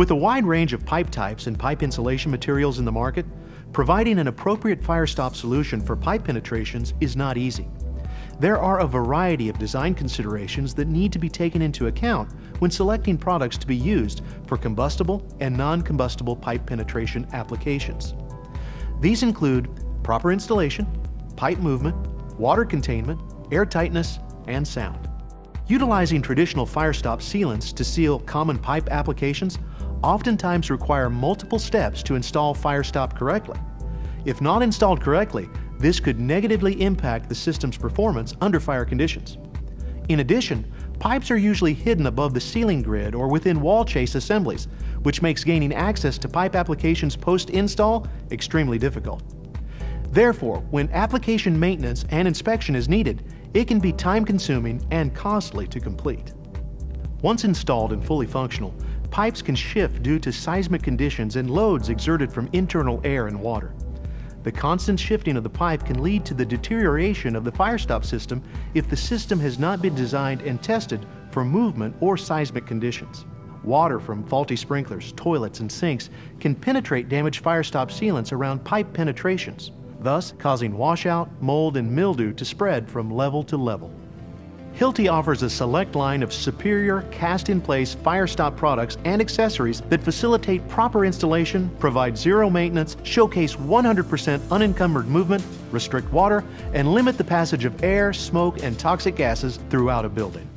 With a wide range of pipe types and pipe insulation materials in the market, providing an appropriate fire stop solution for pipe penetrations is not easy. There are a variety of design considerations that need to be taken into account when selecting products to be used for combustible and non-combustible pipe penetration applications. These include proper installation, pipe movement, water containment, air tightness, and sound. Utilizing traditional fire stop sealants to seal common pipe applications oftentimes require multiple steps to install FireStop correctly. If not installed correctly, this could negatively impact the system's performance under fire conditions. In addition, pipes are usually hidden above the ceiling grid or within wall chase assemblies, which makes gaining access to pipe applications post-install extremely difficult. Therefore, when application maintenance and inspection is needed, it can be time-consuming and costly to complete. Once installed and fully functional, pipes can shift due to seismic conditions and loads exerted from internal air and water. The constant shifting of the pipe can lead to the deterioration of the fire stop system if the system has not been designed and tested for movement or seismic conditions. Water from faulty sprinklers, toilets, and sinks can penetrate damaged fire stop sealants around pipe penetrations, thus causing washout, mold, and mildew to spread from level to level. Hilti offers a select line of superior cast-in-place fire stop products and accessories that facilitate proper installation, provide zero maintenance, showcase 100% unencumbered movement, restrict water, and limit the passage of air, smoke, and toxic gases throughout a building.